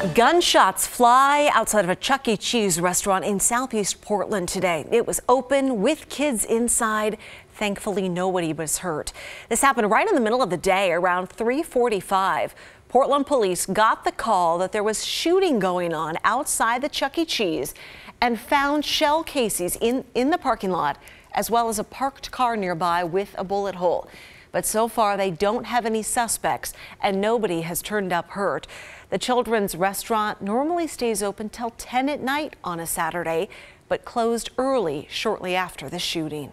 Gunshots fly outside of a Chuck E. Cheese restaurant in southeast Portland today. It was open with kids inside. Thankfully, nobody was hurt. This happened right in the middle of the day around 345. Portland police got the call that there was shooting going on outside the Chuck E. Cheese and found shell casings in, in the parking lot as well as a parked car nearby with a bullet hole. But so far, they don't have any suspects and nobody has turned up hurt. The children's restaurant normally stays open till 10 at night on a Saturday, but closed early shortly after the shooting.